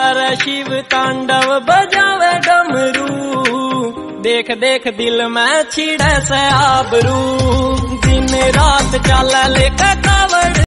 कर शिव तांडव बजावे डमरू। देख देख, दिल में छिड़े से आबरू। दिन रात चल लेकर